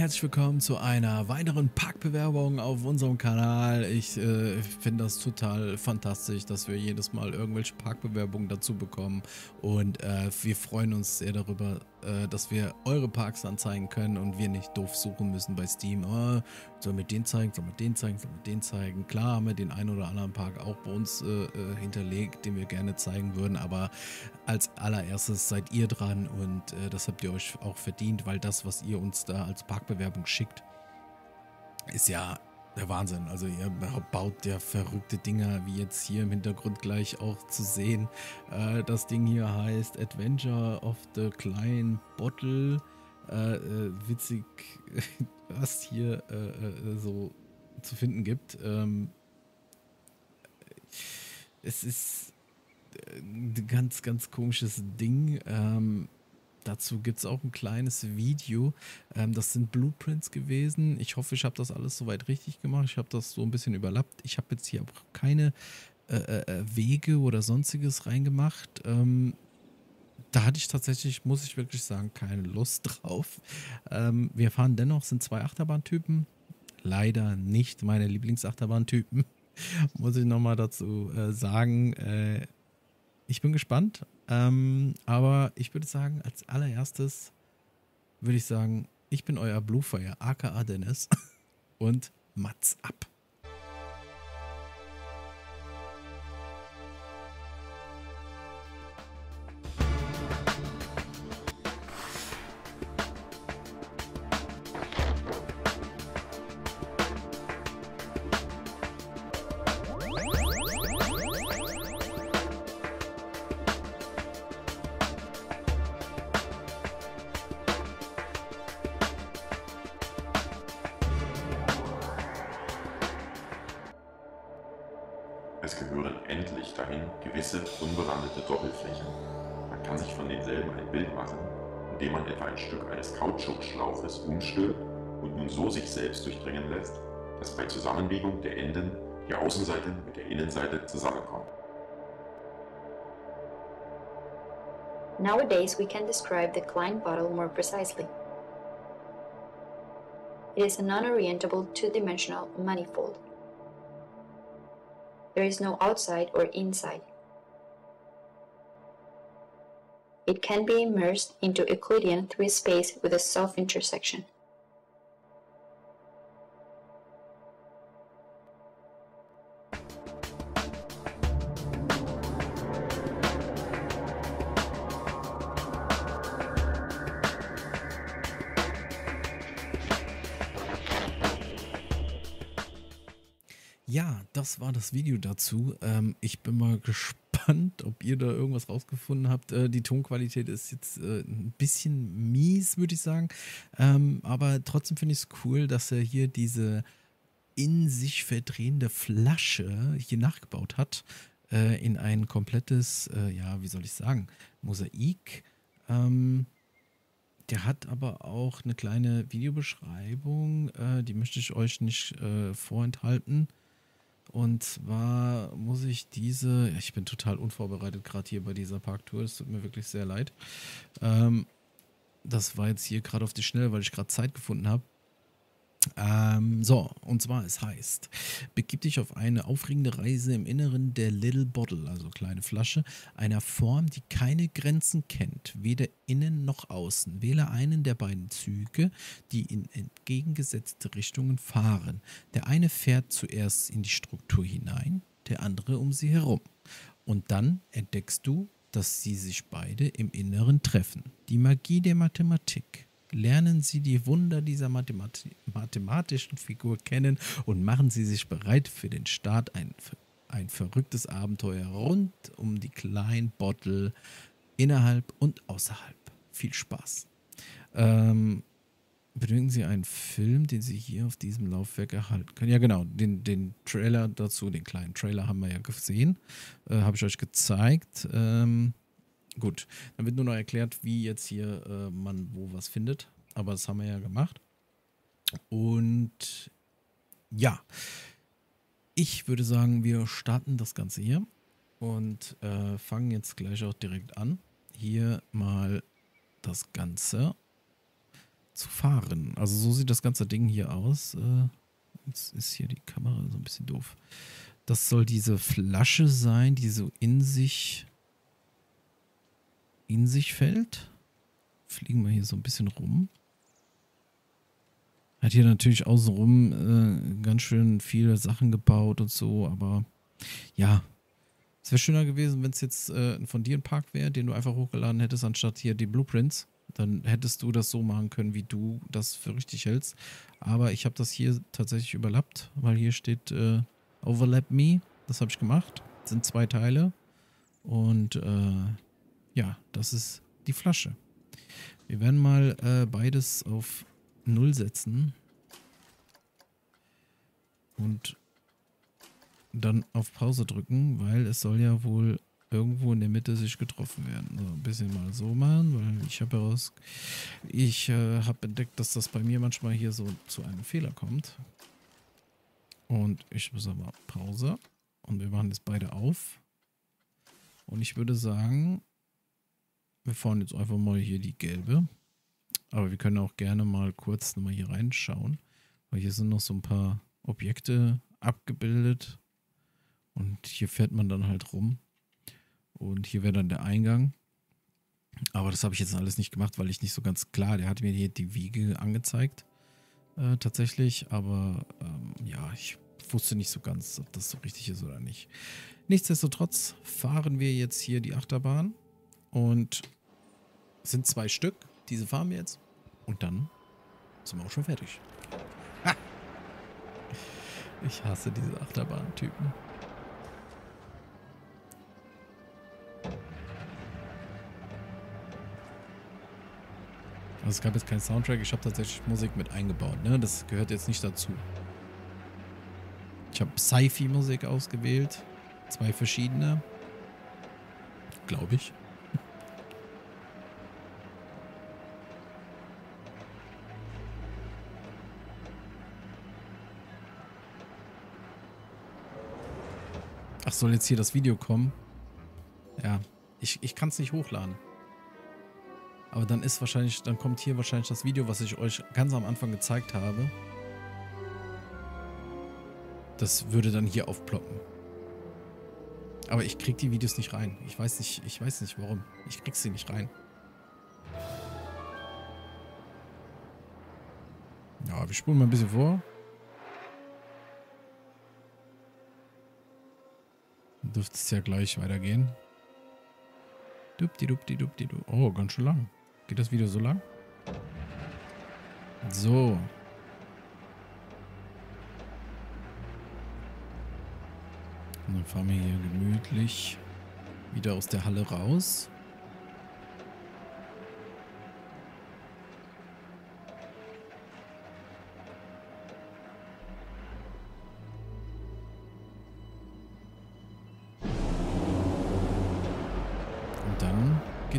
herzlich willkommen zu einer weiteren Parkbewerbung auf unserem Kanal. Ich äh, finde das total fantastisch, dass wir jedes Mal irgendwelche Parkbewerbungen dazu bekommen und äh, wir freuen uns sehr darüber, äh, dass wir eure Parks anzeigen können und wir nicht doof suchen müssen bei Steam. Oh, soll wir den zeigen, soll wir den zeigen, soll wir den zeigen. Klar haben wir den einen oder anderen Park auch bei uns äh, äh, hinterlegt, den wir gerne zeigen würden, aber als allererstes seid ihr dran und äh, das habt ihr euch auch verdient, weil das, was ihr uns da als Parkbewerbung schickt, ist ja der Wahnsinn. Also ihr baut ja verrückte Dinger, wie jetzt hier im Hintergrund gleich auch zu sehen. Äh, das Ding hier heißt Adventure of the Klein Bottle. Äh, äh, witzig, was hier äh, äh, so zu finden gibt. Ähm, es ist äh, ein ganz, ganz komisches Ding. Ähm, Dazu gibt es auch ein kleines Video. Ähm, das sind Blueprints gewesen. Ich hoffe, ich habe das alles soweit richtig gemacht. Ich habe das so ein bisschen überlappt. Ich habe jetzt hier auch keine äh, Wege oder sonstiges reingemacht. Ähm, da hatte ich tatsächlich, muss ich wirklich sagen, keine Lust drauf. Ähm, wir fahren dennoch, sind zwei Achterbahntypen. Leider nicht meine Lieblingsachterbahntypen. muss ich nochmal dazu äh, sagen. Äh, ich bin gespannt. Ähm, aber ich würde sagen, als allererstes würde ich sagen, ich bin euer Bluefire, aka Dennis und Mats ab. Es gehören endlich dahin gewisse unberandete Doppelflächen. Man kann sich von denselben ein Bild machen, indem man etwa ein Stück eines Kautschukschlauches umstülpt und nun so sich selbst durchdringen lässt, dass bei Zusammenlegung der Enden die Außenseite mit der Innenseite zusammenkommt. Nowadays we can describe the Klein bottle more precisely. It is a non-orientable two-dimensional manifold. There is no outside or inside. It can be immersed into Euclidean three space with a self-intersection. Ja, das war das Video dazu. Ähm, ich bin mal gespannt, ob ihr da irgendwas rausgefunden habt. Äh, die Tonqualität ist jetzt äh, ein bisschen mies, würde ich sagen. Ähm, aber trotzdem finde ich es cool, dass er hier diese in sich verdrehende Flasche hier nachgebaut hat. Äh, in ein komplettes, äh, ja, wie soll ich sagen, Mosaik. Ähm, der hat aber auch eine kleine Videobeschreibung, äh, die möchte ich euch nicht äh, vorenthalten. Und zwar muss ich diese, ich bin total unvorbereitet gerade hier bei dieser Parktour, es tut mir wirklich sehr leid. Ähm, das war jetzt hier gerade auf die Schnelle, weil ich gerade Zeit gefunden habe. Ähm, so, und zwar, es heißt, begib dich auf eine aufregende Reise im Inneren der Little Bottle, also kleine Flasche, einer Form, die keine Grenzen kennt, weder innen noch außen. Wähle einen der beiden Züge, die in entgegengesetzte Richtungen fahren. Der eine fährt zuerst in die Struktur hinein, der andere um sie herum. Und dann entdeckst du, dass sie sich beide im Inneren treffen. Die Magie der Mathematik lernen Sie die Wunder dieser Mathemati mathematischen Figur kennen und machen Sie sich bereit für den Start ein, ein verrücktes Abenteuer rund um die kleinen Bottle innerhalb und außerhalb. Viel Spaß. Ähm, benötigen Sie einen Film, den Sie hier auf diesem Laufwerk erhalten können? Ja, genau. Den, den Trailer dazu, den kleinen Trailer haben wir ja gesehen. Äh, Habe ich euch gezeigt. Ähm, Gut, dann wird nur noch erklärt, wie jetzt hier äh, man wo was findet. Aber das haben wir ja gemacht. Und ja, ich würde sagen, wir starten das Ganze hier und äh, fangen jetzt gleich auch direkt an. Hier mal das Ganze zu fahren. Also so sieht das ganze Ding hier aus. Äh, jetzt ist hier die Kamera so ein bisschen doof. Das soll diese Flasche sein, die so in sich in sich fällt. Fliegen wir hier so ein bisschen rum. Hat hier natürlich außenrum äh, ganz schön viele Sachen gebaut und so, aber ja, es wäre schöner gewesen, wenn es jetzt äh, von dir ein Park wäre, den du einfach hochgeladen hättest, anstatt hier die Blueprints. Dann hättest du das so machen können, wie du das für richtig hältst. Aber ich habe das hier tatsächlich überlappt, weil hier steht äh, Overlap Me. Das habe ich gemacht. Das sind zwei Teile. Und äh, ja, das ist die Flasche. Wir werden mal äh, beides auf 0 setzen. Und dann auf Pause drücken, weil es soll ja wohl irgendwo in der Mitte sich getroffen werden. So ein bisschen mal so machen, weil ich habe heraus, ich äh, habe entdeckt, dass das bei mir manchmal hier so zu einem Fehler kommt. Und ich muss aber Pause und wir machen jetzt beide auf. Und ich würde sagen, wir fahren jetzt einfach mal hier die gelbe. Aber wir können auch gerne mal kurz nochmal hier reinschauen, weil hier sind noch so ein paar Objekte abgebildet. Und hier fährt man dann halt rum. Und hier wäre dann der Eingang. Aber das habe ich jetzt alles nicht gemacht, weil ich nicht so ganz klar, der hat mir hier die Wiege angezeigt. Äh, tatsächlich. Aber ähm, ja, ich wusste nicht so ganz, ob das so richtig ist oder nicht. Nichtsdestotrotz fahren wir jetzt hier die Achterbahn. Und sind zwei Stück. Diese fahren wir jetzt. Und dann sind wir auch schon fertig. Ha! Ich hasse diese Achterbahn-Typen. Also es gab jetzt keinen Soundtrack, ich habe tatsächlich Musik mit eingebaut, ne? Das gehört jetzt nicht dazu. Ich habe Sci-Fi-Musik ausgewählt. Zwei verschiedene. Glaube ich. Ach, soll jetzt hier das Video kommen? Ja, ich, ich kann es nicht hochladen. Aber dann ist wahrscheinlich, dann kommt hier wahrscheinlich das Video, was ich euch ganz am Anfang gezeigt habe. Das würde dann hier aufploppen. Aber ich krieg die Videos nicht rein. Ich weiß nicht, ich weiß nicht warum. Ich krieg sie nicht rein. Ja, wir spulen mal ein bisschen vor. Dürfte es ja gleich weitergehen. Dupdi dupdi dupdi du. Oh, ganz schön lang. Geht das Video so lang? So. Und dann fahren wir hier gemütlich wieder aus der Halle raus.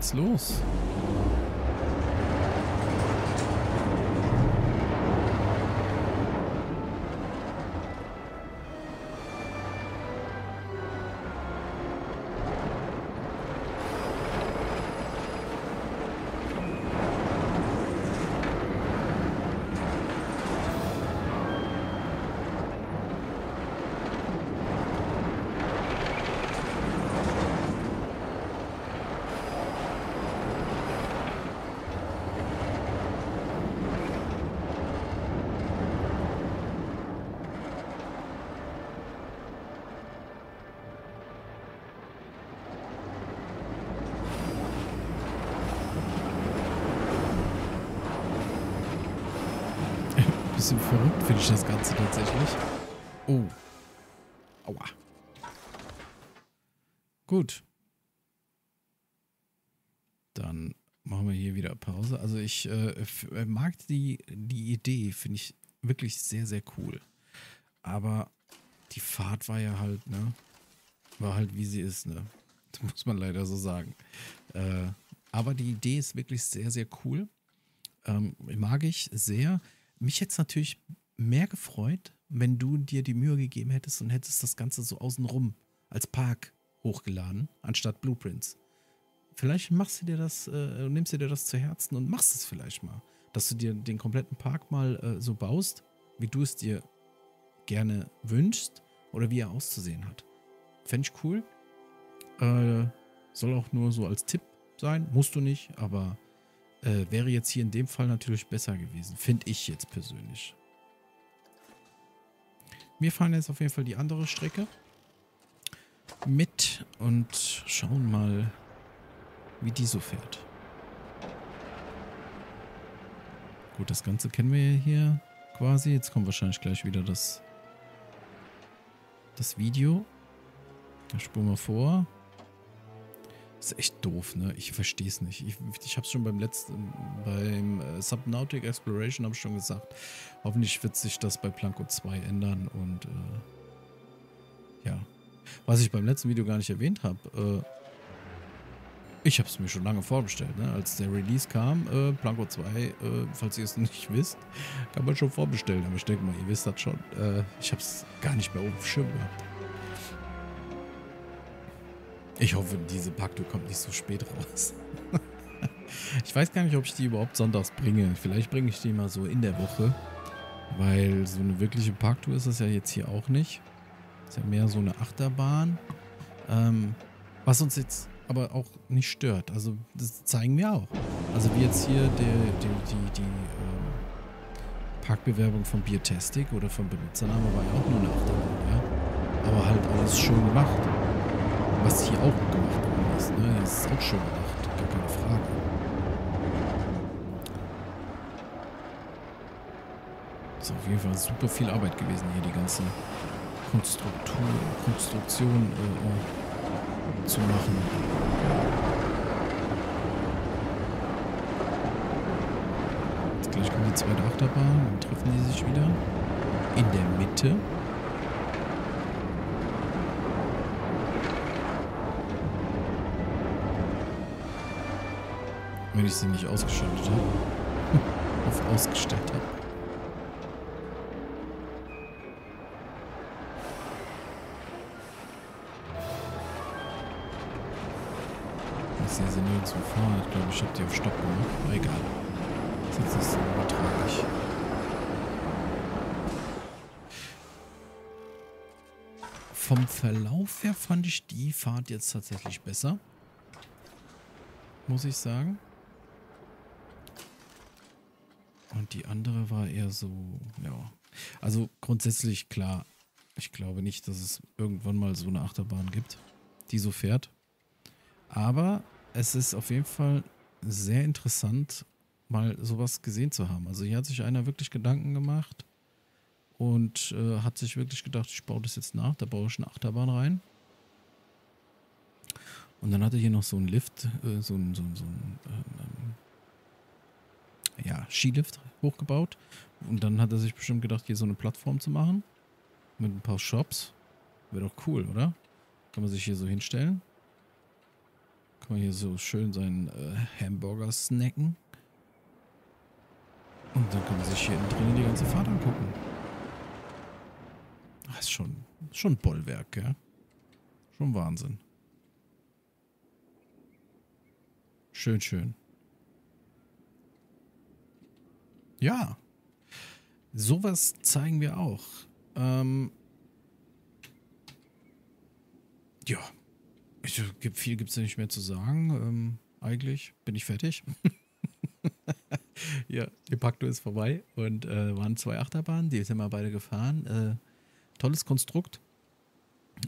Geht's los. Bisschen verrückt finde ich das Ganze tatsächlich. Oh. Aua. Gut. Dann machen wir hier wieder Pause. Also ich äh, äh mag die, die Idee, finde ich wirklich sehr, sehr cool. Aber die Fahrt war ja halt, ne? War halt wie sie ist, ne? Das muss man leider so sagen. Äh, aber die Idee ist wirklich sehr, sehr cool. Ähm, mag ich sehr. Mich es natürlich mehr gefreut, wenn du dir die Mühe gegeben hättest und hättest das Ganze so außenrum als Park hochgeladen, anstatt Blueprints. Vielleicht machst du dir das, äh, nimmst du dir das zu Herzen und machst es vielleicht mal. dass du dir den kompletten Park mal äh, so baust, wie du es dir gerne wünschst oder wie er auszusehen hat. Fände ich cool. Äh, soll auch nur so als Tipp sein, musst du nicht, aber äh, wäre jetzt hier in dem Fall natürlich besser gewesen, finde ich jetzt persönlich. Wir fahren jetzt auf jeden Fall die andere Strecke mit und schauen mal, wie die so fährt. Gut, das Ganze kennen wir hier quasi. Jetzt kommt wahrscheinlich gleich wieder das, das Video. Da spulen wir vor. Ist echt doof, ne? Ich verstehe es nicht. Ich, ich habe es schon beim letzten, beim äh, Subnautic Exploration habe ich schon gesagt. Hoffentlich wird sich das bei Planko 2 ändern und äh, ja. Was ich beim letzten Video gar nicht erwähnt habe, äh, ich habe es mir schon lange vorbestellt, ne? als der Release kam. Äh, Planko 2, äh, falls ihr es nicht wisst, kann man schon vorbestellen. Aber ich denke mal, ihr wisst das schon. Äh, ich habe es gar nicht mehr auf dem Schirm gehabt. Ich hoffe, diese Pakto kommt nicht so spät raus. ich weiß gar nicht, ob ich die überhaupt sonntags bringe. Vielleicht bringe ich die mal so in der Woche. Weil so eine wirkliche Parktour ist das ja jetzt hier auch nicht. Ist ja mehr so eine Achterbahn. Ähm, was uns jetzt aber auch nicht stört. Also das zeigen wir auch. Also wie jetzt hier der, der, die, die ähm, Parkbewerbung von Biertastic oder von Benutzername war ja auch nur eine Achterbahn, ja. Aber halt alles schön gemacht. Was hier auch gemacht worden ist, ne? Das ist auch schön gemacht, gar keine Frage. Ist auf jeden Fall super viel Arbeit gewesen, hier die ganze Konstruktur, Konstruktion äh, äh zu machen. Jetzt gleich kommt die zweite Achterbahn und treffen die sich wieder in der Mitte. Wenn ich sie nicht ausgeschaltet habe. Auf ausgestellt habe. zu fahren. Ich glaube, ich habe die auf Stopp gemacht. Aber egal. Das ist so tragisch. Vom Verlauf her fand ich die Fahrt jetzt tatsächlich besser. Muss ich sagen. Die andere war eher so, ja. Also grundsätzlich klar. Ich glaube nicht, dass es irgendwann mal so eine Achterbahn gibt, die so fährt. Aber es ist auf jeden Fall sehr interessant, mal sowas gesehen zu haben. Also hier hat sich einer wirklich Gedanken gemacht und äh, hat sich wirklich gedacht, ich baue das jetzt nach, da baue ich eine Achterbahn rein. Und dann hat er hier noch so einen Lift, äh, so ein, so ein, so ein ähm, ja, Skilift hochgebaut. Und dann hat er sich bestimmt gedacht, hier so eine Plattform zu machen. Mit ein paar Shops. Wäre doch cool, oder? Kann man sich hier so hinstellen. Kann man hier so schön seinen äh, Hamburger snacken. Und dann kann man sich hier drinnen die ganze Fahrt angucken. Das ist schon, schon Bollwerk, ja. Schon Wahnsinn. Schön, schön. Ja. Sowas zeigen wir auch. Ähm, ja, ich, viel gibt es ja nicht mehr zu sagen. Ähm, eigentlich bin ich fertig. ja, die Pakto ist vorbei und äh, waren zwei Achterbahnen, die sind wir beide gefahren. Äh, tolles Konstrukt.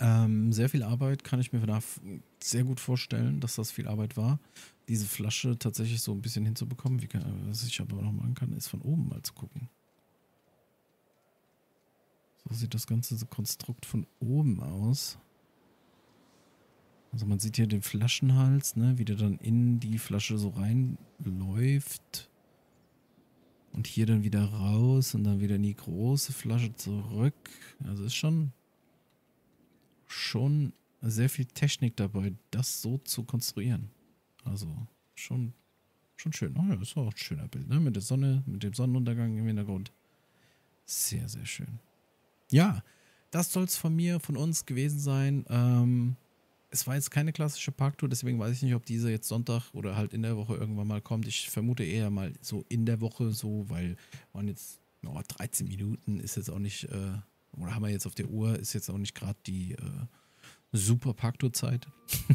Ähm, sehr viel Arbeit, kann ich mir sehr gut vorstellen, dass das viel Arbeit war. Diese Flasche tatsächlich so ein bisschen hinzubekommen. Wie was ich aber noch machen kann, ist von oben mal zu gucken. So sieht das ganze Konstrukt von oben aus. Also man sieht hier den Flaschenhals, ne, wie der dann in die Flasche so reinläuft. Und hier dann wieder raus und dann wieder in die große Flasche zurück. Also ist schon, schon sehr viel Technik dabei, das so zu konstruieren. Also schon, schon schön. Oh ja, ist auch ein schöner Bild, ne? Mit der Sonne, mit dem Sonnenuntergang im Hintergrund. Sehr, sehr schön. Ja, das soll es von mir, von uns gewesen sein. Ähm, es war jetzt keine klassische Parktour, deswegen weiß ich nicht, ob diese jetzt Sonntag oder halt in der Woche irgendwann mal kommt. Ich vermute eher mal so in der Woche so, weil waren jetzt oh, 13 Minuten ist jetzt auch nicht, äh, oder haben wir jetzt auf der Uhr, ist jetzt auch nicht gerade die äh, super Parktourzeit.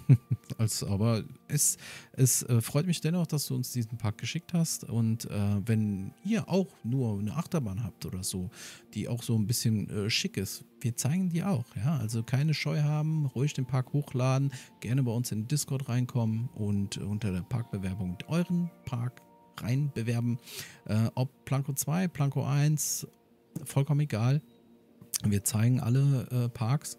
also, aber es, es äh, freut mich dennoch, dass du uns diesen Park geschickt hast. Und äh, wenn ihr auch nur eine Achterbahn habt oder so, die auch so ein bisschen äh, schick ist, wir zeigen die auch. Ja, also keine Scheu haben, ruhig den Park hochladen, gerne bei uns in Discord reinkommen und unter der Parkbewerbung euren Park reinbewerben. Äh, ob Planko 2, Planko 1, vollkommen egal. Wir zeigen alle äh, Parks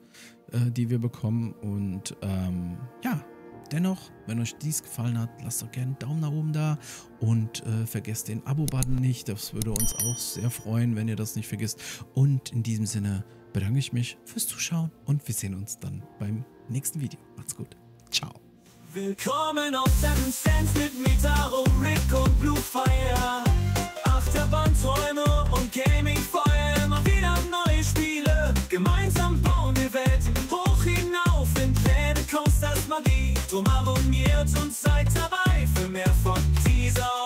äh, die wir bekommen. Und ähm, ja, dennoch, wenn euch dies gefallen hat, lasst doch gerne einen Daumen nach oben da und äh, vergesst den Abo-Button nicht. Das würde uns auch sehr freuen, wenn ihr das nicht vergisst. Und in diesem Sinne bedanke ich mich fürs Zuschauen und wir sehen uns dann beim nächsten Video. Macht's gut. Ciao. Willkommen auf Seven Sense mit Mitaro, Rick und Blue Fire. Achterbahnträume und Gaming-Feuer, immer wieder neue Spiele. Gemeinsam bauen wir Welten hoch hinauf in Planet Coasters Magie. Drum abonniert und seid dabei für mehr von dieser